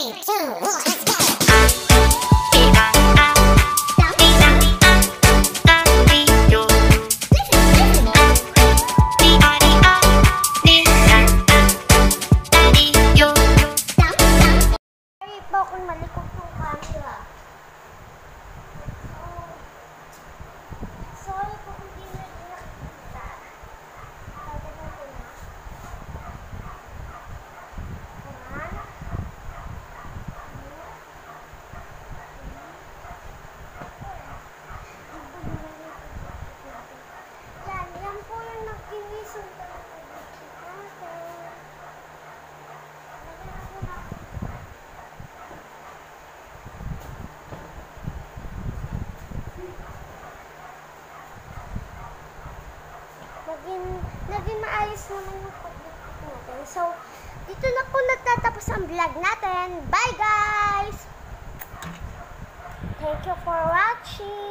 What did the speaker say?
Three, two, one, let's go. Po kung malikot yung camera. So, sorry po kung di na rin nakikita. Tatagal ko na. One. Yan, yan po yung nagkiwisong talaga natin. Lagyan na po natin. Naging, naging maayos naman yung pagdikit natin. So, dito na po nagtatapos ang vlog natin. Bye guys! Thank you for watching!